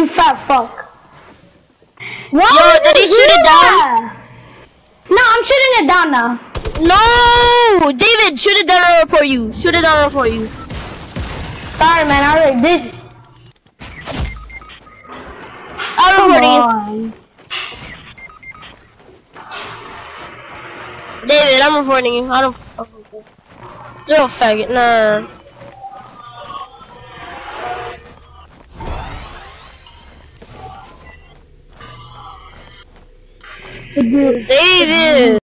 You fat fuck. Why Yo, did he shoot it down? No, I'm shooting it down now. No, David, shoot it down for you. Shoot it down for you. Sorry, man. I already did. I'm recording David, I'm reporting you. I don't. You're a faggot. Nah. David.